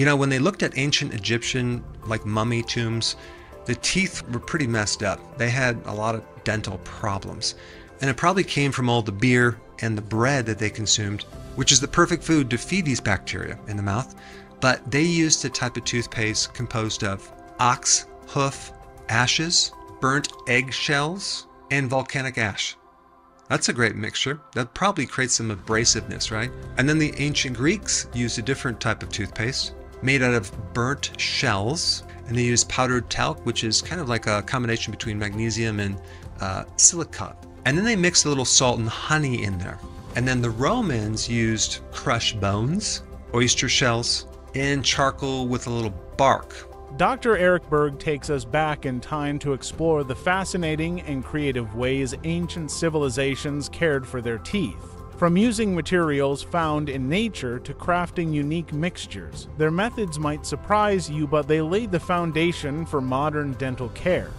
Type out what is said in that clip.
You know, when they looked at ancient Egyptian, like mummy tombs, the teeth were pretty messed up. They had a lot of dental problems. And it probably came from all the beer and the bread that they consumed, which is the perfect food to feed these bacteria in the mouth. But they used a type of toothpaste composed of ox hoof ashes, burnt eggshells, and volcanic ash. That's a great mixture. That probably creates some abrasiveness, right? And then the ancient Greeks used a different type of toothpaste made out of burnt shells. And they used powdered talc, which is kind of like a combination between magnesium and uh, silica. And then they mixed a little salt and honey in there. And then the Romans used crushed bones, oyster shells, and charcoal with a little bark, Dr. Eric Berg takes us back in time to explore the fascinating and creative ways ancient civilizations cared for their teeth. From using materials found in nature to crafting unique mixtures, their methods might surprise you, but they laid the foundation for modern dental care.